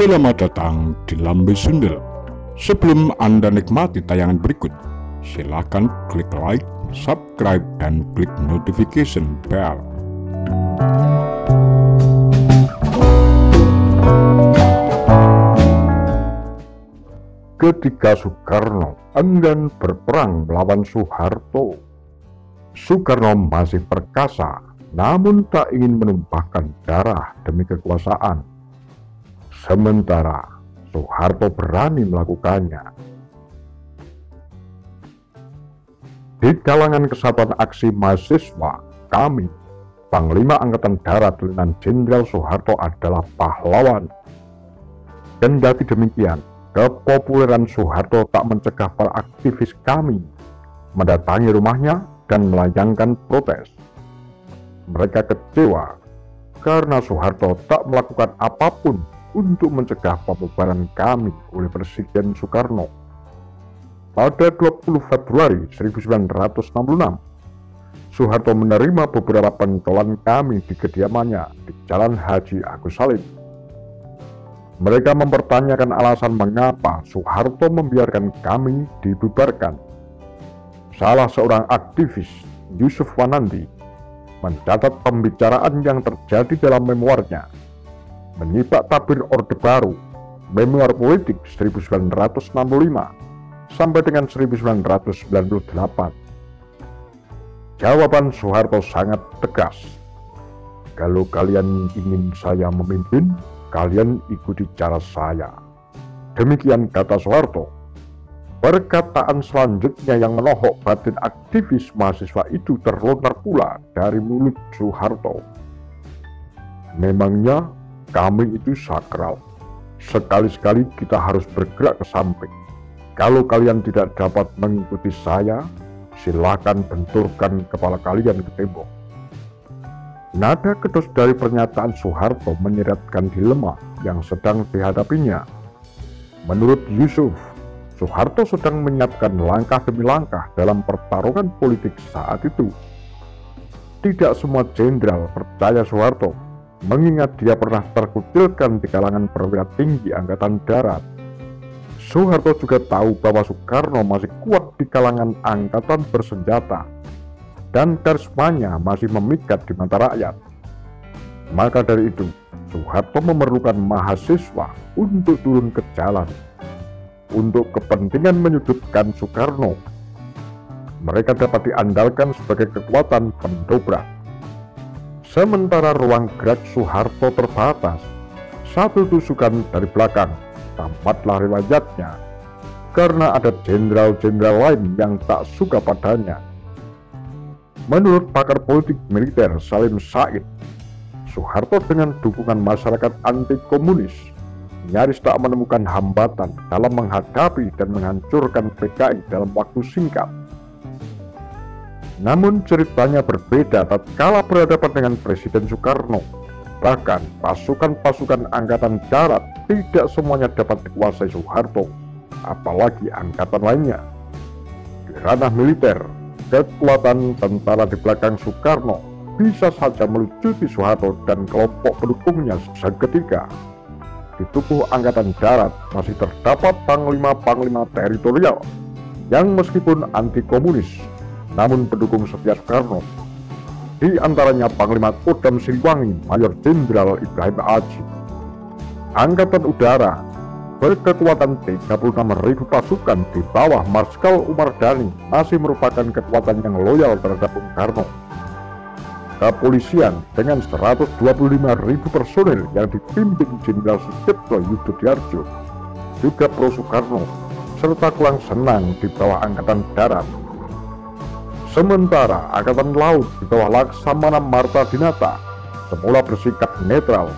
Selamat datang di Lambe Sundel. Sebelum Anda nikmati tayangan berikut, silakan klik like, subscribe, dan klik notification bell. Ketika Soekarno enggan berperang melawan Soeharto, Soekarno masih perkasa namun tak ingin menumpahkan darah demi kekuasaan. Sementara Soeharto berani melakukannya. Di kalangan kesatuan aksi mahasiswa, kami, Panglima Angkatan Darat Letnan Jenderal Soeharto adalah pahlawan. Kendati demikian, kepopuleran Soeharto tak mencegah para aktivis kami mendatangi rumahnya dan melayangkan protes. Mereka kecewa karena Soeharto tak melakukan apa pun untuk mencegah pembubaran kami oleh Presiden Soekarno. Pada 20 Februari 1966, Soeharto menerima beberapa pentolan kami di kediamannya di Jalan Haji Agus Salim mereka mempertanyakan alasan mengapa Soeharto membiarkan kami dibubarkan. Salah seorang aktivis, Yusuf Wanandi, mencatat pembicaraan yang terjadi dalam memoarnya. Menyipak tabir Orde Baru, memoir politik 1965 sampai dengan 1998. Jawaban Soeharto sangat tegas. Kalau kalian ingin saya memimpin, kalian ikuti cara saya. Demikian kata Soeharto. Perkataan selanjutnya yang menohok batin aktivis mahasiswa itu terlontar pula dari mulut Soeharto. Memangnya kami itu sakral. Sekali-sekali kita harus bergerak ke samping. Kalau kalian tidak dapat mengikuti saya, silakan benturkan kepala kalian ke tembok. Nada kedus dari pernyataan Soeharto menyeratkan dilema yang sedang dihadapinya. Menurut Yusuf, Soeharto sedang menyiapkan langkah demi langkah dalam pertarungan politik saat itu. Tidak semua jenderal percaya Soeharto, mengingat dia pernah terkucilkan di kalangan perwira tinggi Angkatan Darat. Soeharto juga tahu bahwa Soekarno masih kuat di kalangan angkatan bersenjata dan karismanya masih memikat di mata rakyat. Maka dari itu, Soeharto memerlukan mahasiswa untuk turun ke jalan untuk kepentingan menyudutkan Soekarno. Mereka dapat diandalkan sebagai kekuatan pendobrak. Sementara ruang gerak Soeharto terbatas, satu tusukan dari belakang tamatlah riwayatnya karena ada jenderal-jenderal lain yang tak suka padanya. Menurut pakar politik militer Salim Said, Soeharto dengan dukungan masyarakat anti komunis nyaris tak menemukan hambatan dalam menghadapi dan menghancurkan PKI dalam waktu singkat. Namun ceritanya berbeda tatkala berhadapan dengan Presiden Soekarno. Bahkan pasukan-pasukan angkatan darat tidak semuanya dapat dikuasai Soeharto, apalagi angkatan lainnya. Di ranah militer, kekuatan tentara di belakang Soekarno bisa saja melucuti Soeharto dan kelompok pendukungnya seketika. Di tubuh Angkatan Darat masih terdapat panglima-panglima teritorial yang meskipun anti komunis namun pendukung setia Soekarno. Di antaranya Panglima Kodam Siliwangi Mayor Jenderal Ibrahim Aji. Angkatan Udara berkekuatan 36.000 pasukan di bawah Marskal Umar Dhani masih merupakan kekuatan yang loyal terhadap Bung Karno. Kepolisian dengan 125.000 personel yang dipimpin Jenderal Sucipto Yudhoyarjo juga pro Soekarno serta kurang senang di bawah Angkatan Darat. Sementara Angkatan Laut di bawah Laksamana Marta Dinata semula bersikap netral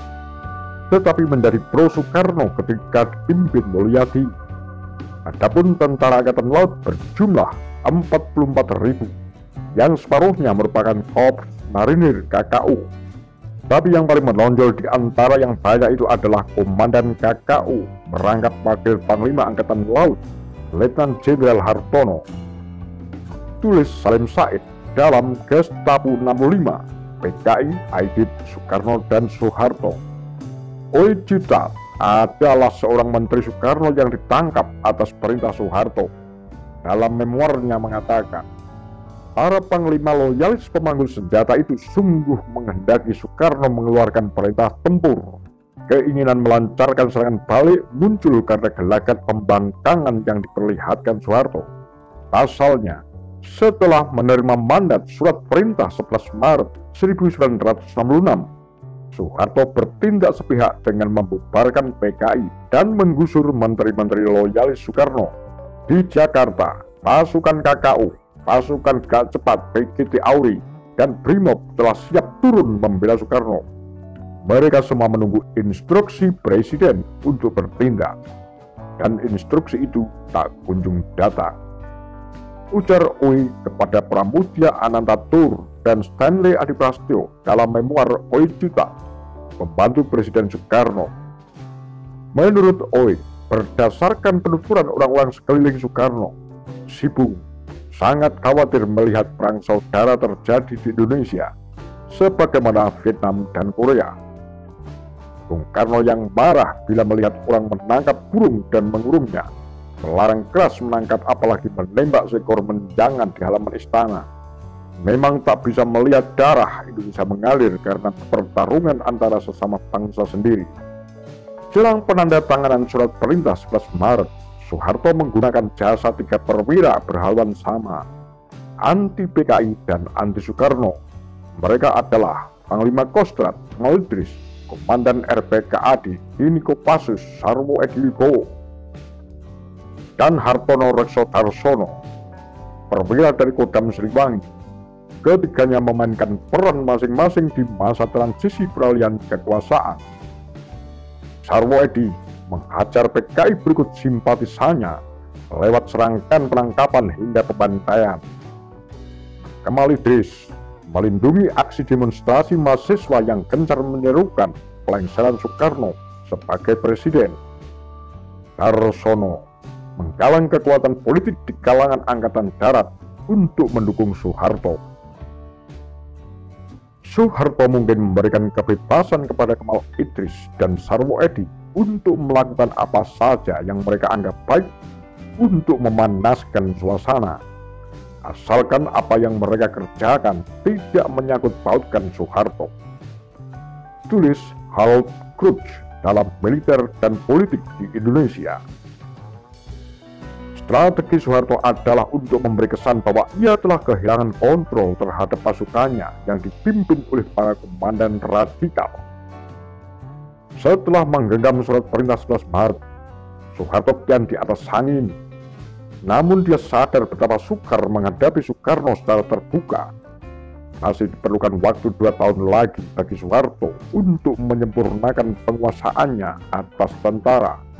tetapi menjadi pro Soekarno ketika dipimpin Mulyadi. Adapun tentara Angkatan Laut berjumlah 44.000, yang separuhnya merupakan Korps Marinir KKU. Tapi yang paling menonjol di antara yang banyak itu adalah Komandan KKU merangkap Wakil Panglima Angkatan Laut, Letnan Jenderal Hartono. Tulis Salim Said dalam Gestapo 65, PKI, Aidit, Soekarno, dan Soeharto. Oi Cita adalah seorang Menteri Soekarno yang ditangkap atas perintah Soeharto. Dalam memoarnya mengatakan, para panglima loyalis pemanggul senjata itu sungguh menghendaki Soekarno mengeluarkan perintah tempur. Keinginan melancarkan serangan balik muncul karena gelagat pembangkangan yang diperlihatkan Soeharto. Pasalnya, setelah menerima mandat surat perintah 11 Maret 1966 Soeharto bertindak sepihak dengan membubarkan PKI dan menggusur menteri-menteri loyalis Soekarno. Di Jakarta, pasukan KKU, pasukan Gak Cepat PKT Auri, dan Brimob telah siap turun membela Soekarno. Mereka semua menunggu instruksi Presiden untuk bertindak. Dan instruksi itu tak kunjung datang. Ujar Oi kepada Pramudia Anantatur dan Stanley Adiprastio dalam memoir Oi Juta, pembantu Presiden Soekarno. Menurut Oi, berdasarkan penuturan orang-orang sekeliling Soekarno, Sibung sangat khawatir melihat perang saudara terjadi di Indonesia, sebagaimana Vietnam dan Korea. Bung Karno yang marah bila melihat orang menangkap burung dan mengurungnya, melarang keras menangkap apalagi menembak seekor menjangan di halaman istana memang tak bisa melihat darah Indonesia mengalir karena pertarungan antara sesama bangsa sendiri. Jelang penandatanganan surat perintah 11 Maret, Soeharto menggunakan jasa tiga perwira berhaluan sama, anti PKI dan anti Soekarno. Mereka adalah Panglima Kostrat, Maulidris, Komandan RPKAD, Iniko Pasus, Sarwo Edilibowo, dan Hartono Rekso Tarsono, perwira dari Kodam Sriwangi, ketiganya memainkan peran masing-masing di masa transisi peralihan kekuasaan. Sarwo Edi menghajar PKI berikut simpatisannya lewat serangkaian penangkapan hingga pembantaian. Kemal Idris melindungi aksi demonstrasi mahasiswa yang gencar menyerukan pelengseran Soekarno sebagai presiden. Darsono menggalang kekuatan politik di kalangan Angkatan Darat untuk mendukung Soeharto. Soeharto mungkin memberikan kebebasan kepada Kemal Idris dan Sarwo Edi untuk melakukan apa saja yang mereka anggap baik untuk memanaskan suasana. Asalkan apa yang mereka kerjakan tidak menyangkut pautkan Soeharto. Tulis Harold Crutch dalam militer dan politik di Indonesia. Strategi Soeharto adalah untuk memberi kesan bahwa ia telah kehilangan kontrol terhadap pasukannya yang dipimpin oleh para komandan radikal. Setelah menggenggam surat perintah 11 Maret, Soeharto kian di atas angin. Namun dia sadar betapa sukar menghadapi Soekarno secara terbuka. Masih diperlukan waktu dua tahun lagi bagi Soeharto untuk menyempurnakan penguasaannya atas tentara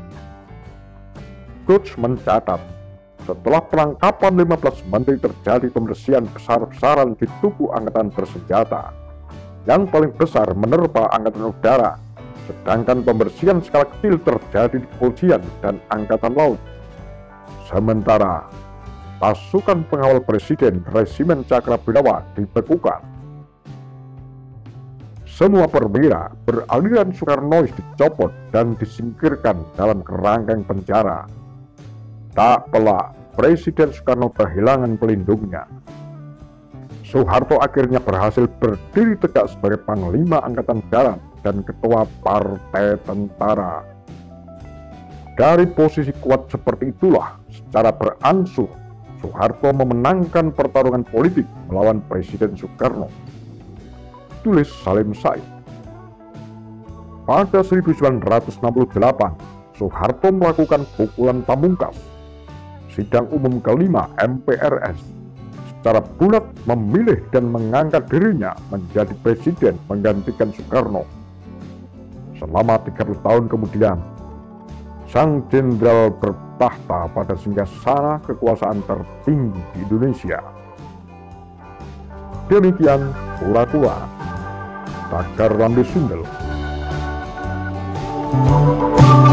Coach mencatat, setelah penangkapan 15 menteri terjadi pembersihan besar-besaran di tubuh angkatan bersenjata. Yang paling besar menerpa angkatan udara, sedangkan pembersihan skala kecil terjadi di kepolisian dan angkatan laut. Sementara pasukan pengawal presiden resimen Cakrabinawa dibekukan. Semua perwira beraliran Soekarnois dicopot dan disingkirkan dalam kerangkeng penjara Tak pelak, Presiden Soekarno kehilangan pelindungnya. Soeharto akhirnya berhasil berdiri tegak sebagai Panglima Angkatan Darat dan Ketua Partai Tentara. Dari posisi kuat seperti itulah, secara beransur, Soeharto memenangkan pertarungan politik melawan Presiden Soekarno. Tulis Salim Said. Pada 1968, Soeharto melakukan pukulan pamungkas sidang umum kelima MPRS secara bulat memilih dan mengangkat dirinya menjadi presiden menggantikan Soekarno. Selama 30 tahun kemudian, Sang Jenderal bertahta pada singgasana kekuasaan tertinggi di Indonesia. Demikian pula-pula Tagar Lambe Sundel. Thank you.